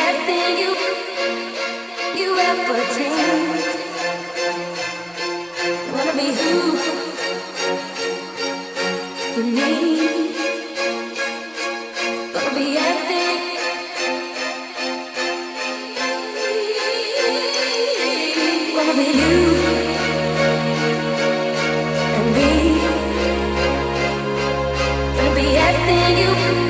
Everything you, you ever dreamed. Everything you